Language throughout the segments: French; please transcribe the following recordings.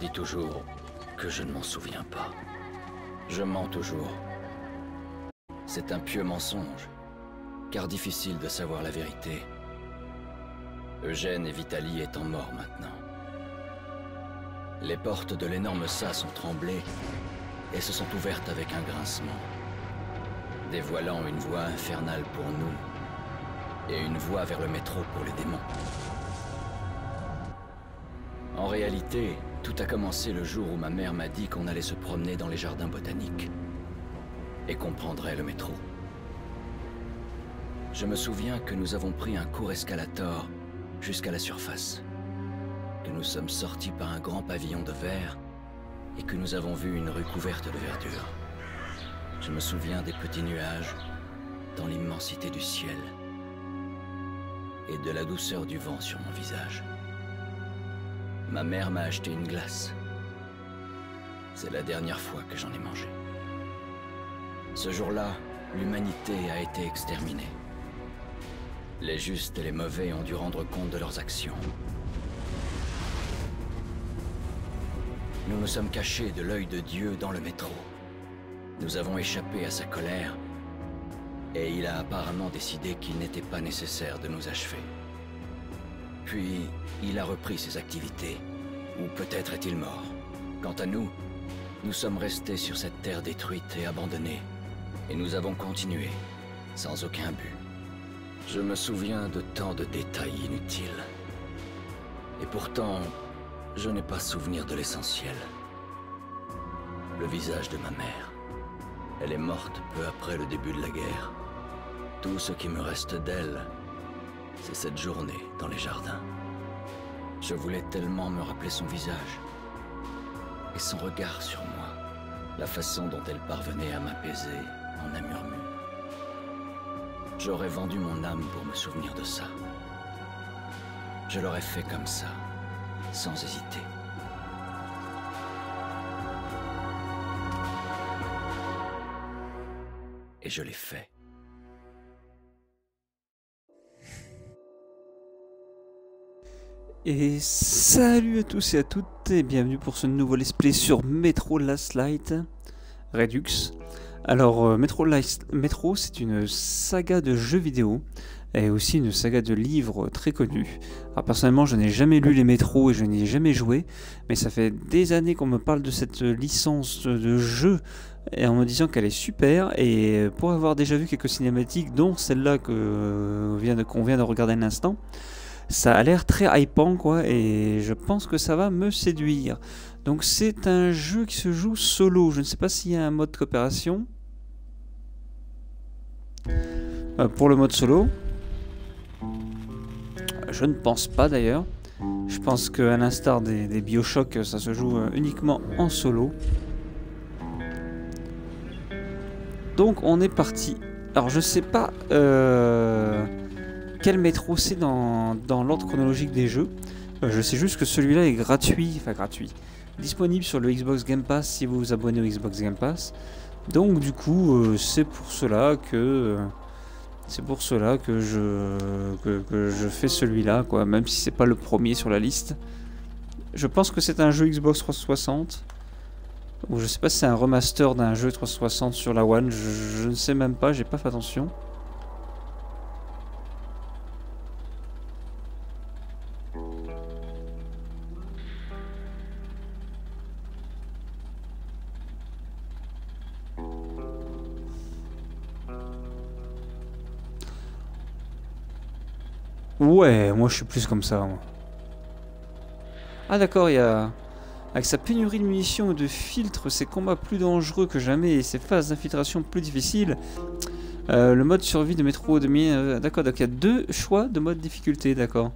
Dis toujours que je ne m'en souviens pas. Je mens toujours. C'est un pieux mensonge, car difficile de savoir la vérité. Eugène et Vitali étant morts maintenant. Les portes de l'énorme sas ont tremblé et se sont ouvertes avec un grincement, dévoilant une voie infernale pour nous et une voie vers le métro pour les démons. En réalité, tout a commencé le jour où ma mère m'a dit qu'on allait se promener dans les jardins botaniques et qu'on prendrait le métro. Je me souviens que nous avons pris un court escalator jusqu'à la surface, que nous sommes sortis par un grand pavillon de verre et que nous avons vu une rue couverte de verdure. Je me souviens des petits nuages dans l'immensité du ciel et de la douceur du vent sur mon visage. Ma mère m'a acheté une glace. C'est la dernière fois que j'en ai mangé. Ce jour-là, l'humanité a été exterminée. Les justes et les mauvais ont dû rendre compte de leurs actions. Nous nous sommes cachés de l'œil de Dieu dans le métro. Nous avons échappé à sa colère, et il a apparemment décidé qu'il n'était pas nécessaire de nous achever. Puis, il a repris ses activités. Ou peut-être est-il mort. Quant à nous, nous sommes restés sur cette terre détruite et abandonnée. Et nous avons continué, sans aucun but. Je me souviens de tant de détails inutiles. Et pourtant, je n'ai pas souvenir de l'essentiel. Le visage de ma mère. Elle est morte peu après le début de la guerre. Tout ce qui me reste d'elle, c'est cette journée dans les jardins. Je voulais tellement me rappeler son visage et son regard sur moi, la façon dont elle parvenait à m'apaiser en un murmure. J'aurais vendu mon âme pour me souvenir de ça. Je l'aurais fait comme ça, sans hésiter. Et je l'ai fait. Et salut à tous et à toutes et bienvenue pour ce nouveau let's play sur Metro Last Light Redux. Alors euh, Metro, Metro c'est une saga de jeux vidéo et aussi une saga de livres très connue. Alors personnellement je n'ai jamais lu les Metro et je n'y ai jamais joué mais ça fait des années qu'on me parle de cette licence de jeu et en me disant qu'elle est super et pour avoir déjà vu quelques cinématiques dont celle-là euh, vient qu'on vient de regarder un instant ça a l'air très hypant quoi et je pense que ça va me séduire. Donc c'est un jeu qui se joue solo. Je ne sais pas s'il y a un mode coopération. Euh, pour le mode solo. Je ne pense pas d'ailleurs. Je pense qu'à l'instar des, des Bioshock, ça se joue euh, uniquement en solo. Donc on est parti. Alors je sais pas euh, quel métro c'est dans, dans l'ordre chronologique des jeux. Euh, je sais juste que celui-là est gratuit, enfin gratuit, disponible sur le Xbox Game Pass si vous vous abonnez au Xbox Game Pass. Donc du coup, euh, c'est pour cela que c'est pour cela que je que, je fais celui-là, quoi. Même si c'est pas le premier sur la liste. Je pense que c'est un jeu Xbox 360. Ou je sais pas si c'est un remaster d'un jeu 360 sur la One. Je ne sais même pas, j'ai pas fait attention. Ouais, moi je suis plus comme ça. Ah d'accord, il y a... Avec sa pénurie de munitions et de filtres, ses combats plus dangereux que jamais et ses phases d'infiltration plus difficiles, euh, le mode survie de métro demi... euh, d'accord, donc il y a deux choix de mode difficulté, d'accord.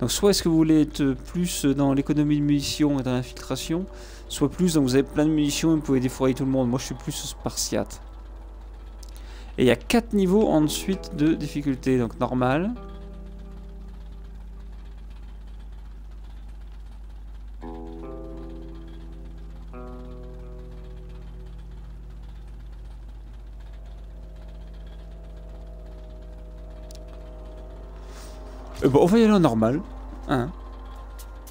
Donc soit est-ce que vous voulez être plus dans l'économie de munitions et dans l'infiltration, soit plus donc vous avez plein de munitions et vous pouvez défourailler tout le monde. Moi je suis plus spartiate. Et il y a quatre niveaux ensuite de difficulté, donc normal, Euh, bon, on va y aller en normal. Hein.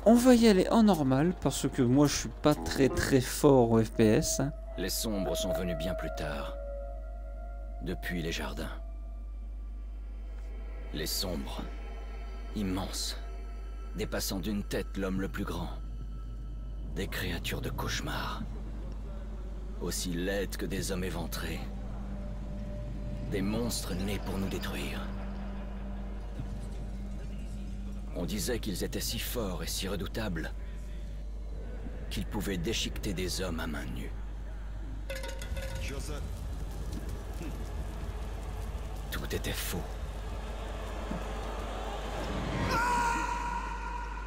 on va y aller en normal parce que moi je suis pas très très fort au FPS. Les sombres sont venus bien plus tard. Depuis les jardins. Les sombres. Immenses. Dépassant d'une tête l'homme le plus grand. Des créatures de cauchemar. Aussi laides que des hommes éventrés. Des monstres nés pour nous détruire. On disait qu'ils étaient si forts et si redoutables qu'ils pouvaient déchiqueter des hommes à main nue. Tout était faux.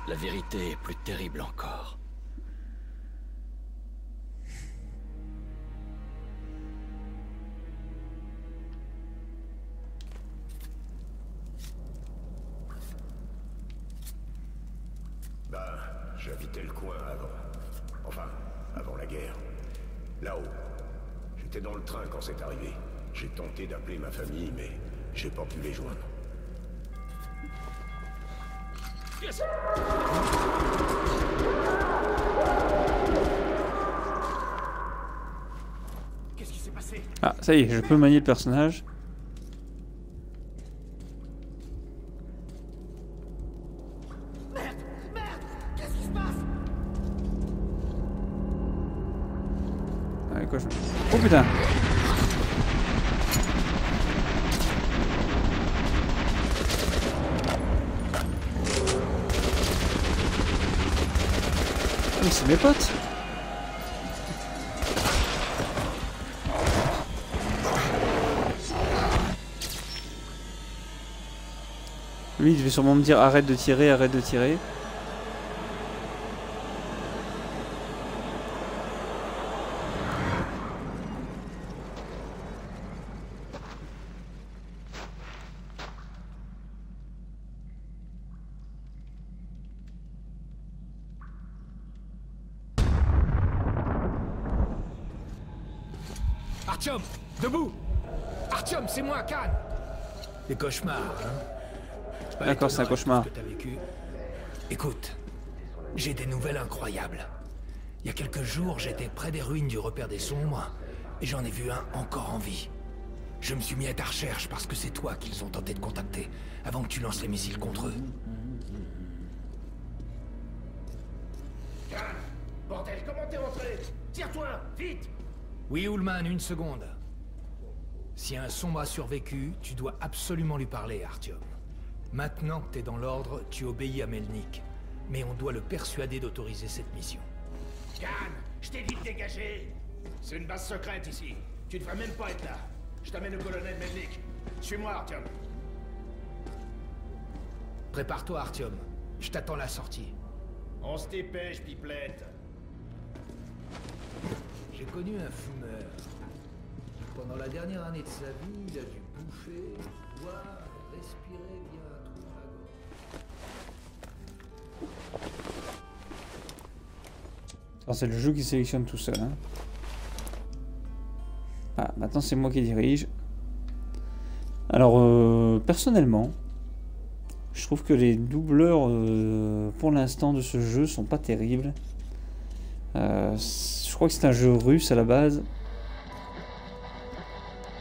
La vérité est plus terrible encore. Là-haut. J'étais dans le train quand c'est arrivé. J'ai tenté d'appeler ma famille, mais j'ai pas pu les joindre. Qu'est-ce qui s'est passé? Ah, ça y est, je peux manier le personnage. Lui, il devait sûrement me dire arrête de tirer, arrête de tirer. Artyom Debout. Artyom, c'est moi, Khan. Des cauchemars, hein D'accord, c'est un cauchemar. ce. Écoute, j'ai des nouvelles incroyables. Il y a quelques jours, j'étais près des ruines du repère des sombres, et j'en ai vu un encore en vie. Je me suis mis à ta recherche parce que c'est toi qu'ils ont tenté de contacter, avant que tu lances les missiles contre eux. Khan Bordel, comment t'es rentré? Tire-toi, vite Oui, Ullman, une seconde. Si un sombre a survécu, tu dois absolument lui parler, Artyom. Maintenant que t'es dans l'ordre, tu obéis à Melnik. Mais on doit le persuader d'autoriser cette mission. Khan, je t'ai dit de dégager C'est une base secrète ici. Tu devrais même pas être là. Je t'amène le colonel Melnik. Suis-moi, Artyom. Prépare-toi, Artyom. Je t'attends la sortie. On se dépêche, pipelette. J'ai connu un fumeur. Pendant la dernière année de sa vie, il a dû bouffer, boire, respirer c'est le jeu qui sélectionne tout seul. hein. Ah, maintenant c'est moi qui dirige. Alors, euh, personnellement, je trouve que les doubleurs, euh, pour l'instant, de ce jeu sont pas terribles. Euh, je crois que c'est un jeu russe à la base.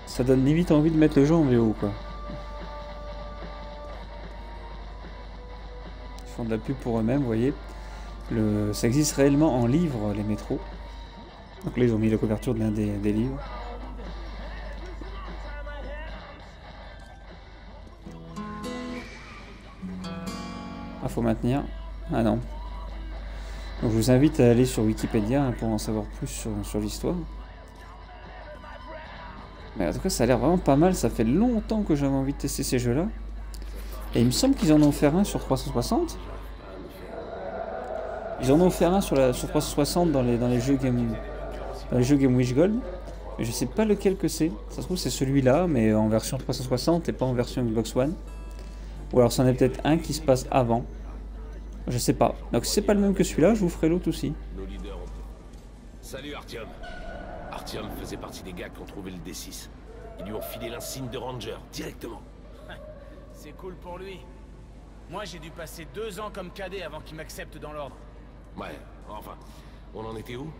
Ça donne limite envie de mettre le jeu en VO, quoi. Ils font de la pub pour eux-mêmes, vous voyez. Le, ça existe réellement en livre, les métros. Donc là, ils ont mis la couverture de l'un des, livres. Ah, faut maintenir. Ah non. Donc je vous invite à aller sur Wikipédia hein, pour en savoir plus sur, sur l'histoire. Mais en tout cas, ça a l'air vraiment pas mal. Ça fait longtemps que j'avais envie de tester ces jeux-là. Et il me semble qu'ils en ont offert un sur 360. Ils en ont offert un sur, la, sur 360 dans les, dans les jeux Game, dans les jeux Game Wish Gold. Mais je sais pas lequel que c'est. Ça se trouve c'est celui-là, mais en version 360 et pas en version Xbox One. Ou alors c'en est peut-être un qui se passe avant. Je sais pas. Donc si c'est pas le même que celui-là, je vous ferai l'autre aussi. Nos leaders ont... Salut Artyom. Artyom faisait partie des gars qui ont trouvé le D6. Ils lui ont filé l'insigne de Ranger, directement. C'est cool pour lui. Moi, j'ai dû passer deux ans comme cadet avant qu'ils m'acceptent dans l'ordre. Ouais, enfin, on en était où?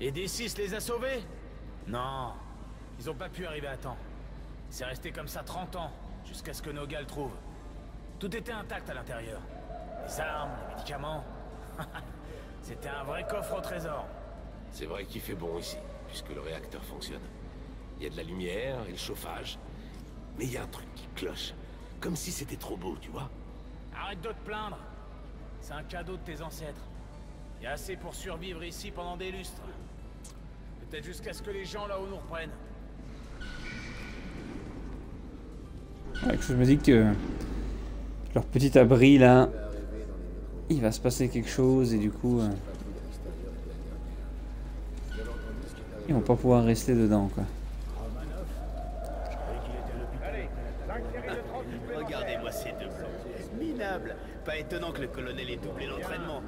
Et D6 les a sauvés? Non, ils ont pas pu arriver à temps. C'est resté comme ça 30 ans, jusqu'à ce que nos gars le trouvent. Tout était intact à l'intérieur. Les armes, les médicaments. C'était un vrai coffre au trésor. C'est vrai qu'il fait bon ici, puisque le réacteur fonctionne. Il y a de la lumière et le chauffage. Mais il y a un truc qui cloche. Comme si c'était trop beau, tu vois Arrête de te plaindre. C'est un cadeau de tes ancêtres. Il y a assez pour survivre ici pendant des lustres. Peut-être jusqu'à ce que les gens là-haut nous reprennent. Ouais, je me dis que leur petit abri là, il va se passer quelque chose et du coup, euh, ils vont pas pouvoir rester dedans quoi. Regardez-moi ces deux blancs. Minables. Pas étonnant que le colonel ait doublé l'entraînement.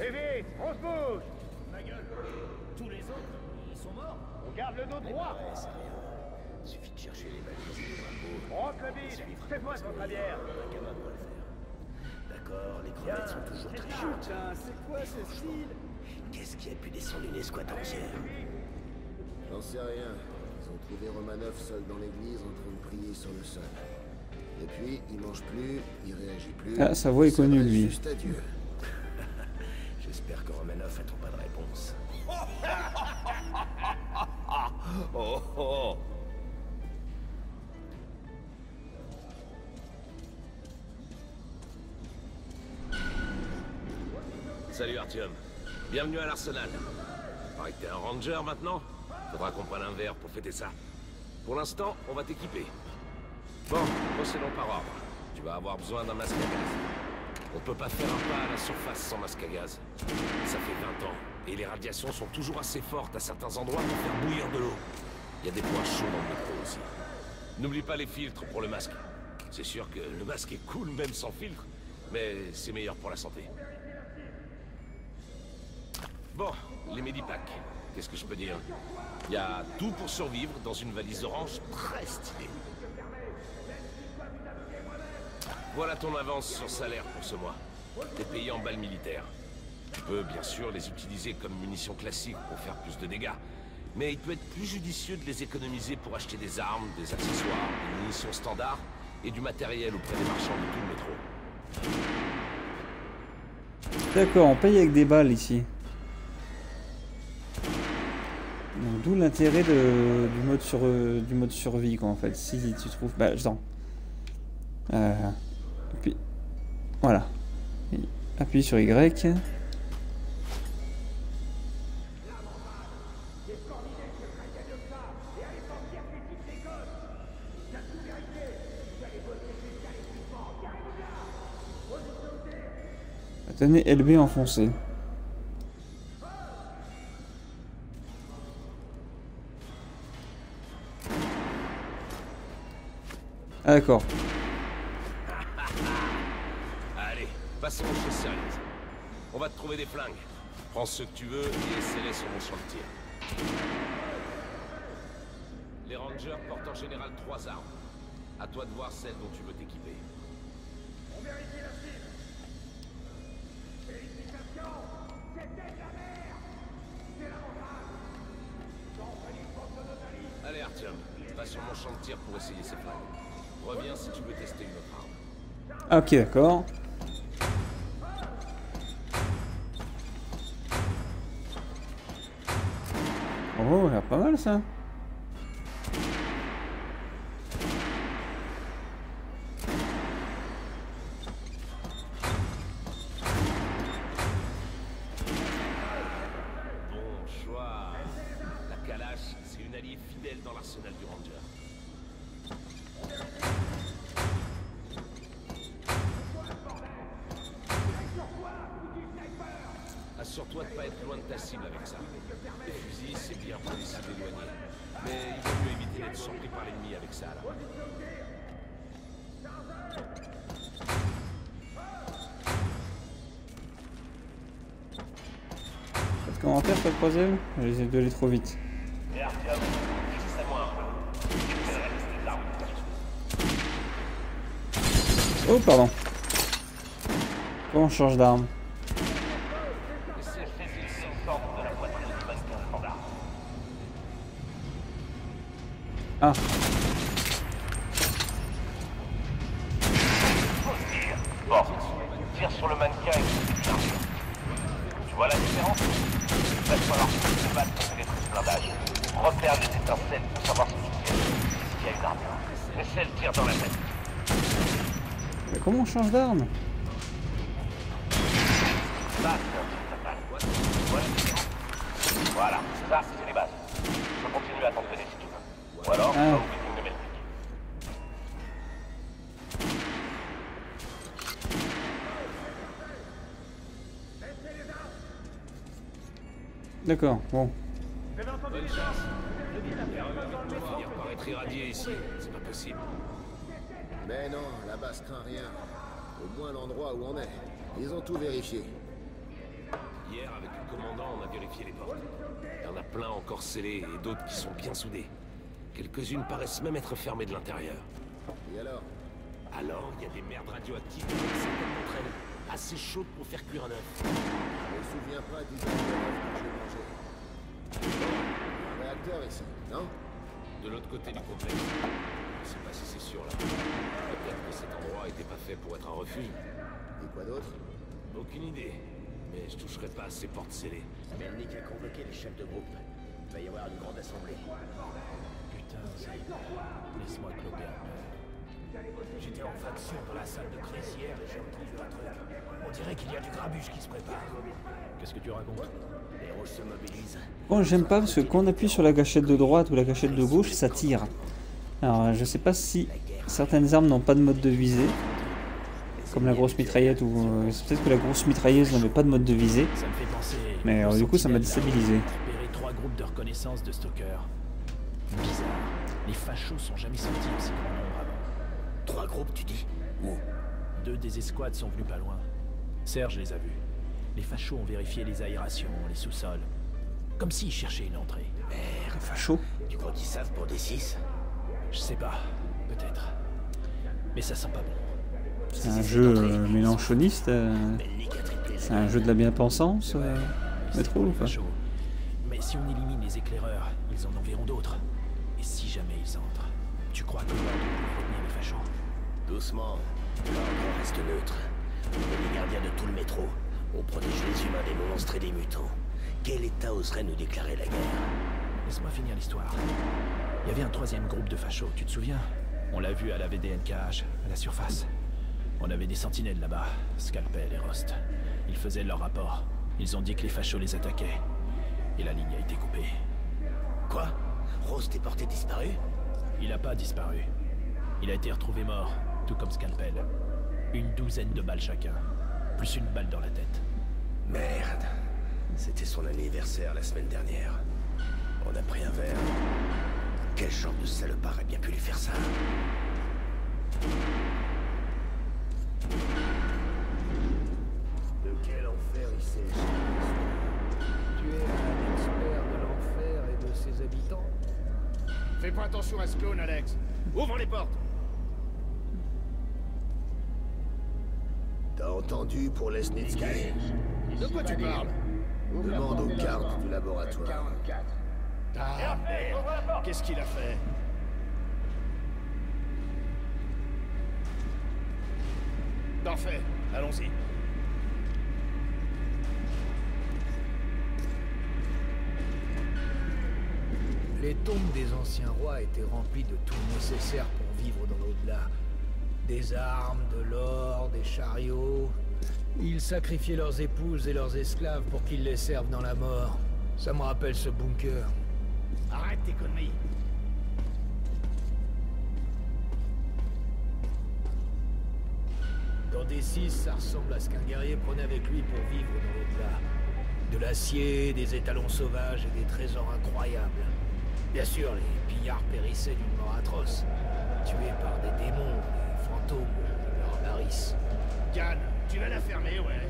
Et vite, on se bouge Ma gueule Tous les autres, ils sont morts On garde le dos droit Ouais, c'est rien. Suffit de chercher les balises et le bide Fais-moi votre bière Un gamin pourrait le faire. D'accord, les crevettes sont toujours très chaudes. c'est quoi ce style? Qu'est-ce qui a pu descendre une escouade entière? J'en sais rien. Ils ont trouvé Romanov seul dans l'église en train de prier sur le sol. Et puis, il mange plus, il réagit plus. Ah, sa voix est connue, lui. Juste à Dieu. J'espère que Romanov attend pas de réponse. oh oh Salut Artyom. Bienvenue à l'Arsenal. Pareil t'es un ranger maintenant Faudra qu'on prenne un verre pour fêter ça. Pour l'instant, on va t'équiper. Bon, procédons par ordre. Tu vas avoir besoin d'un masque à gaz. On peut pas faire un pas à la surface sans masque à gaz. Ça fait 20 ans, et les radiations sont toujours assez fortes à certains endroits pour faire bouillir de l'eau. Il y a des points chauds dans le métro aussi. N'oublie pas les filtres pour le masque. C'est sûr que le masque est cool même sans filtre, mais c'est meilleur pour la santé. Bon, les Medipacks. Qu'est-ce que je peux dire? Il y a tout pour survivre dans une valise orange très stylée. Voilà ton avance sur salaire pour ce mois. T'es payé en balles militaires. Tu peux bien sûr les utiliser comme munitions classiques pour faire plus de dégâts. Mais il peut être plus judicieux de les économiser pour acheter des armes, des accessoires, des munitions standards et du matériel auprès des marchands de tout le métro. D'accord, on paye avec des balles ici. D'où l'intérêt du mode sur euh, du mode survie quoi en fait. Si tu trouves, bah attends. Euh, puis voilà. Appuie sur Y. Tenez LB enfoncé. Ah d'accord. On va te trouver des flingues. Prends ceux que tu veux et essaie-les sur mon champ de tir. Les rangers portent en général trois armes. À toi de voir celle dont tu veux t'équiper. Allez Artyom, va sur mon champ de tir pour essayer ces flingues. Reviens si tu veux tester une autre arme. Ok d'accord. Oh, il surpris par l'ennemi avec ça, là. Pas de commentaire, pas de troisième J'essaie de aller trop vite. Oh, pardon. Comment on change d'arme? Ah. Tire sur le mannequin et Tu vois la différence Il va falloir se battre contre les trucs blindage. Repère les étincelles pour savoir ce qui tire. S'il y a une le tir dans la tête. Mais comment on change d'arme. Voilà, ça, c'est les bases. Je peux continuer à t'entraîner si alors, Ah. D'accord, bon. Reparaître irradié ici. C'est pas possible. Mais non, la base craint rien. Au moins l'endroit où on est. Ils ont tout vérifié. Hier, avec le commandant, on a vérifié les portes. Il y en a plein encore scellées et d'autres qui sont bien soudées. Quelques-unes paraissent même être fermées de l'intérieur. Et alors? Alors, il y a des merdes radioactives certaines d'entre elles, assez chaudes pour faire cuire un œuf. Je me souviens pas du que j'ai mangé. Un réacteur ici, non? De l'autre côté du complexe. Je sais pas si c'est sûr là. Peut-être que cet endroit était pas fait pour être un refuge. Et quoi d'autre? Aucune idée. Mais je toucherai pas à ces portes scellées. Mernick a convoqué les chefs de groupe. Il va y avoir une grande assemblée. Laisse-moi cloper. J'étais en faction dans la salle de hier et j'ai entendu un truc. On dirait qu'il y a du grabuge qui se prépare. Qu'est-ce que tu racontes? Les héros se mobilisent. Bon, j'aime pas parce que quand on appuie sur la gâchette de droite ou la gâchette de gauche, ça tire. Alors, je sais pas si certaines armes n'ont pas de mode de visée, comme la grosse mitraillette, ou euh, c'est peut-être que la grosse mitrailleuse n'avait pas de mode de visée. Mais, euh, du coup, ça m'a déstabilisé. trois groupes de reconnaissance de stalkers. Bizarre. Les fachos sont jamais sortis aussi grand nombre avant. Trois groupes, tu dis Où? Deux des escouades sont venus pas loin. Serge les a vus. Les fachos ont vérifié les aérations, les sous-sols. Comme s'ils cherchaient une entrée. Facho? Tu crois qu'ils savent pour des six? Je sais pas. Peut-être. Mais ça sent pas bon. C'est un jeu euh, mélanchoniste. euh, c'est un jeu de la bien-pensance, euh, métro ou pas? Fachos. Mais si on élimine les éclaireurs, ils en enverront d'autres. Et si jamais ils entrent, tu crois que pourrait retenir les fachos Doucement. L'ordre reste neutre. On est les gardiens de tout le métro. On protège les humains des monstres et des mutants. Quel état oserait nous déclarer la guerre Laisse-moi finir l'histoire. Il y avait un troisième groupe de fachos, tu te souviens On l'a vu à la VDNKH, à la surface. On avait des sentinelles là-bas, Scalpel et Rost. Ils faisaient leur rapport. Ils ont dit que les fachos les attaquaient. Et la ligne a été coupée. Quoi Rose est porté disparu? Il a pas disparu. Il a été retrouvé mort, tout comme Scalpel. Une douzaine de balles chacun, plus une balle dans la tête. Merde. C'était son anniversaire la semaine dernière. On a pris un verre. Quel genre de salopard a bien pu lui faire ça? Attention à ce clone, Alex. Ouvre les portes. T'as entendu pour Lesnitsky De quoi tu parles? Demande aux gardes du laboratoire. Ah. Qu'est-ce qu'il a fait? Parfait. Allons-y. Les tombes des anciens rois étaient remplies de tout le nécessaire pour vivre dans l'au-delà. Des armes, de l'or, des chariots. Ils sacrifiaient leurs épouses et leurs esclaves pour qu'ils les servent dans la mort. Ça me rappelle ce bunker. Arrête tes conneries. Dans des six, ça ressemble à ce qu'un guerrier prenait avec lui pour vivre dans l'au-delà. De l'acier, des étalons sauvages et des trésors incroyables. Bien sûr, les pillards périssaient d'une mort atroce. Tués par des démons, des fantômes, leur avarice. Yann, tu vas la fermer, ouais.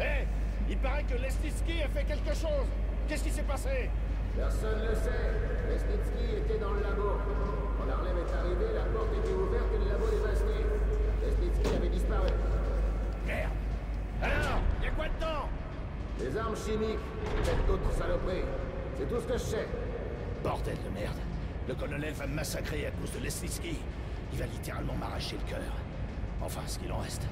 Hé Il paraît que Lesnitsky a fait quelque chose. Qu'est-ce qui s'est passé? Personne ne le sait. Lesnitsky était dans le labo. On L'arlève est arrivé, la porte était ouverte et le labo dévasté. Lesnitsky avait disparu. Merde. Alors, y a quoi dedans? Des armes chimiques, peut-être d'autres saloperies. C'est tout ce que je sais. Bordel de merde. Le colonel va me massacrer à cause de Lesnitsky. Il va littéralement m'arracher le cœur. Enfin, ce qu'il en reste.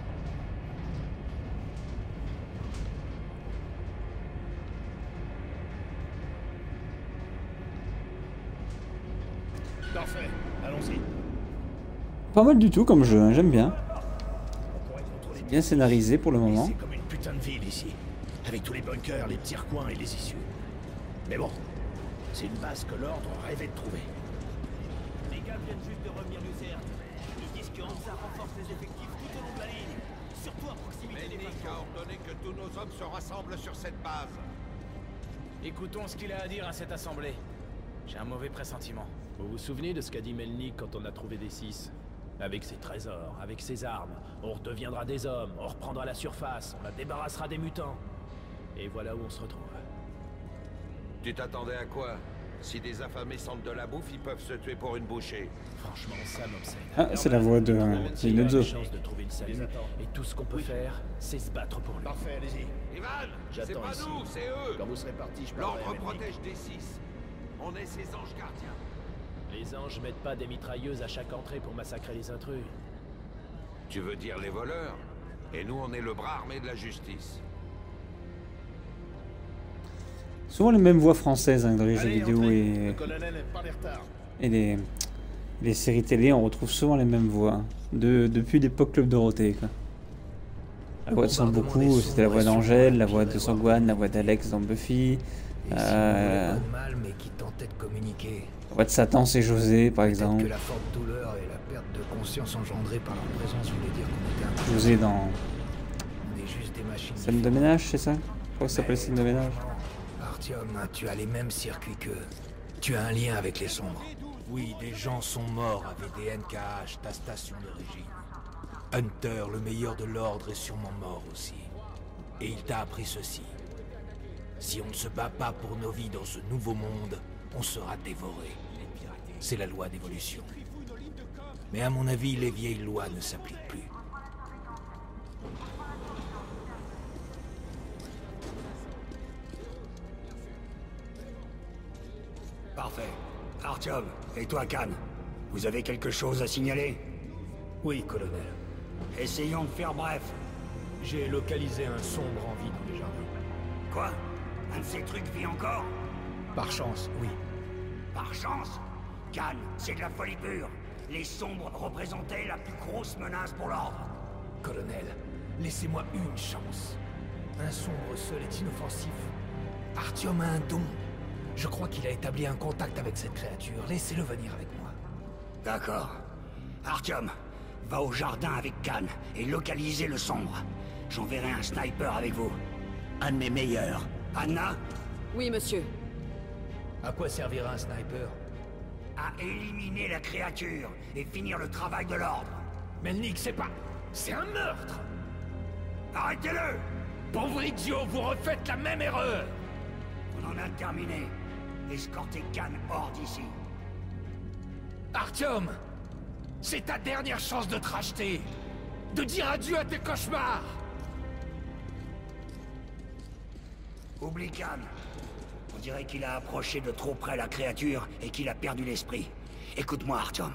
Parfait. Allons-y. Pas mal du tout comme jeu, hein, j'aime bien. On pourrait contrôler Bien scénarisé pour le moment. C'est comme une putain de ville ici. Avec tous les bunkers, les petits recoins et les issues. Mais bon, c'est une base que l'ordre rêvait de trouver. Les gars viennent juste de revenir du CERT. Ils disent que Hansa renforce les effectifs tout au long de la ligne. Surtout à proximité des Melnik a ordonné que tous nos hommes se rassemblent sur cette base. Écoutons ce qu'il a à dire à cette assemblée. J'ai un mauvais pressentiment. Vous vous souvenez de ce qu'a dit Melnik quand on a trouvé des six? Avec ses trésors, avec ses armes, on redeviendra des hommes, on reprendra la surface, on la débarrassera des mutants. Et voilà où on se retrouve. Tu t'attendais à quoi? Si des affamés sentent de la bouffe, ils peuvent se tuer pour une bouchée. Franchement, ça m'obsède. Ah, c'est la voix de Même c'est s'il a Inuzo. une chance de trouver une saline, et tout ce qu'on peut faire, c'est se battre pour lui. Parfait, allez-y. Ivan C'est J'attends pas ici. nous, c'est eux Quand vous serez parti, je L'ordre protège des six. On est ses anges gardiens. Les anges mettent pas des mitrailleuses à chaque entrée pour massacrer les intrus. Tu veux dire les voleurs? Et nous, on est le bras armé de la justice. Souvent les mêmes voix françaises hein, dans les jeux vidéo et, Le les retards. et les, les séries télé, on retrouve souvent les mêmes voix. hein, De, depuis l'époque Club Dorothée. Quoi. La voix de Sambuku, c'était la voix d'Angèle, la voix de Sangwan, la voix d'Alex dans Buffy. Euh. La voix de Satan, c'est José, par exemple. que la forte douleur et la perte de conscience engendrée par leur présence voulaient dire qu'on était un José dans. Scène de ménage, c'est ça? Je crois que ça s'appelle Scène de ménage. Tu as les mêmes circuits qu'eux. Tu as un lien avec les sombres. Oui, des gens sont morts à VDNKH, ta station d'origine. Hunter, le meilleur de l'ordre, est sûrement mort aussi. Et il t'a appris ceci. Si on ne se bat pas pour nos vies dans ce nouveau monde, on sera dévoré. C'est la loi d'évolution. Mais à mon avis, les vieilles lois ne s'appliquent plus. Et toi, Khan Vous avez quelque chose à signaler? Oui, colonel. Essayons de faire bref. J'ai localisé un sombre en vie dans les jardins. Quoi? Un de ces trucs vit encore? Par chance, oui. Par chance? Khan, c'est de la folie pure. Les sombres représentaient la plus grosse menace pour l'ordre. Colonel, laissez-moi une chance. Un sombre seul est inoffensif. Artyom a un don. Je crois qu'il a établi un contact avec cette créature. Laissez-le venir avec moi. D'accord. Artyom, va au jardin avec Khan et localisez le sombre. J'enverrai un sniper avec vous. Un de mes meilleurs. Anna Oui, monsieur. À quoi servira un sniper? À éliminer la créature et finir le travail de l'ordre. Melnik, c'est pas... C'est un meurtre Arrêtez-le Pauvre idiot, vous refaites la même erreur On en a terminé. Escortez Khan hors d'ici. Artyom C'est ta dernière chance de te racheter De dire adieu à tes cauchemars Oublie Khan. On dirait qu'il a approché de trop près la créature et qu'il a perdu l'esprit. Écoute-moi, Artyom.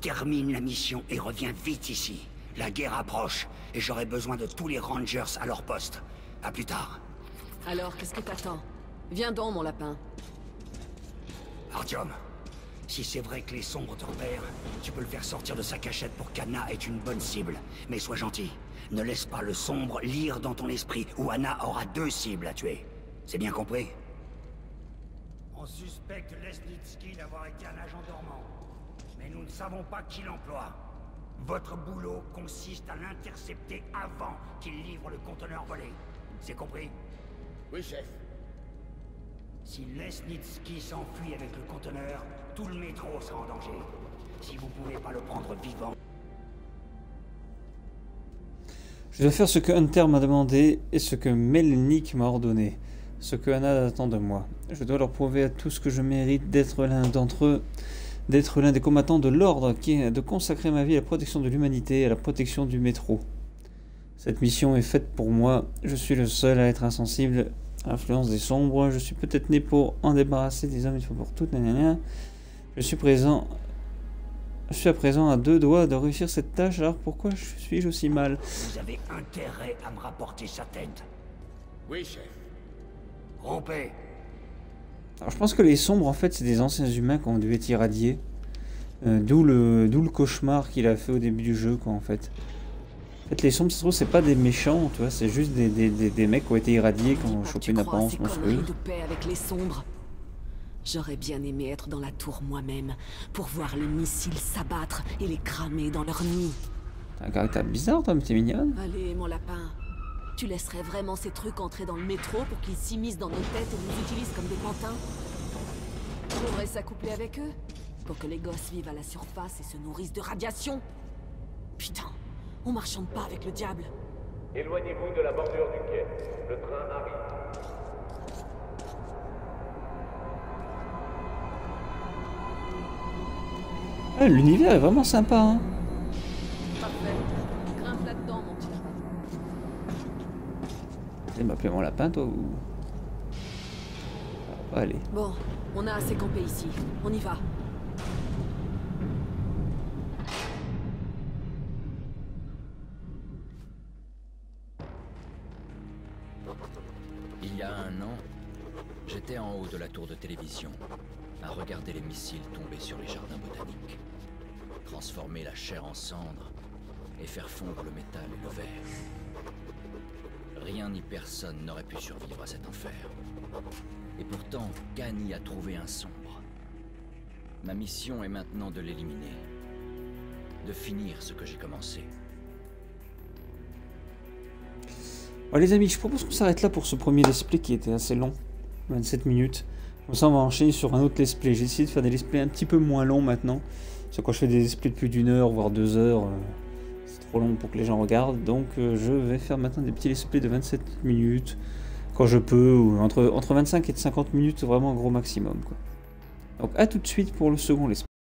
Termine la mission et reviens vite ici. La guerre approche et j'aurai besoin de tous les Rangers à leur poste. À plus tard. Alors, qu'est-ce que t'attends? Viens donc, mon lapin. Artyom, si c'est vrai que les sombres te repèrent, tu peux le faire sortir de sa cachette pour qu'Anna ait une bonne cible. Mais sois gentil. Ne laisse pas le sombre lire dans ton esprit, ou Anna aura deux cibles à tuer. C'est bien compris? On suspecte Lesnitsky d'avoir été un agent dormant. Mais nous ne savons pas qui l'emploie. Votre boulot consiste à l'intercepter avant qu'il livre le conteneur volé. C'est compris? Oui, chef. Si Lesnitsky s'enfuit avec le conteneur, tout le métro sera en danger. Si vous pouvez pas le prendre vivant... Je dois faire ce que Hunter m'a demandé et ce que Melnik m'a ordonné. Ce que Anna attend de moi. Je dois leur prouver à tous que je mérite d'être l'un d'entre eux. d'être l'un des combattants de l'ordre, qui est de consacrer ma vie à la protection de l'humanité et à la protection du métro. Cette mission est faite pour moi. Je suis le seul à être insensible à l'influence des sombres. Je suis peut-être né pour en débarrasser des hommes une fois pour toutes. Nanana. Je suis présent. Je suis à présent à deux doigts de réussir cette tâche, alors pourquoi suis-je aussi mal? Vous avez intérêt à me rapporter sa tête. Oui, chef. Rompez Alors je pense que les sombres, en fait, c'est des anciens humains qui ont dû être irradiés. Euh, D'où le, d'où le cauchemar qu'il a fait au début du jeu, quoi, en fait. En fait, les sombres, ça se trouve, c'est pas des méchants, tu vois, c'est juste des, des, des, des mecs qui ont été irradiés, qui ont chopé une apparence monstrueuse. de paix avec les sombres? J'aurais bien aimé être dans la tour moi-même pour voir les missiles s'abattre et les cramer dans leur nid. T'as un caractère bizarre, toi, mais t'es mignonne. Allez, mon lapin. Tu laisserais vraiment ces trucs entrer dans le métro pour qu'ils s'immiscent dans nos têtes et nous utilisent comme des pantins? Faudrait s'accoupler avec eux Pour que les gosses vivent à la surface et se nourrissent de radiation Putain, on marchande pas avec le diable. Éloignez-vous de la bordure du quai. Le train arrive. Ah, L'univers est vraiment sympa, hein. Parfait. Grimpe là-dedans, mon petit m'appeler mon lapin, toi, ou... Ah, allez. Bon, on a assez campé ici. On y va. De la tour de télévision, à regarder les missiles tomber sur les jardins botaniques, transformer la chair en cendres et faire fondre le métal et le verre. Rien ni personne n'aurait pu survivre à cet enfer. Et pourtant, Kani a trouvé un sombre. Ma mission est maintenant de l'éliminer. De finir ce que j'ai commencé. Les amis, je propose qu'on s'arrête là pour ce premier let's play qui était assez long, 27 minutes. Comme ça, on va enchaîner sur un autre let's play. J'ai essayé de faire des let's play un petit peu moins longs maintenant. Parce que quand je fais des let's play de plus d'une heure, voire deux heures, euh, c'est trop long pour que les gens regardent. Donc, euh, je vais faire maintenant des petits let's play de 27 minutes, quand je peux, ou entre, entre 25 et 50 minutes, vraiment un gros maximum. Quoi. Donc, à tout de suite pour le second let's play.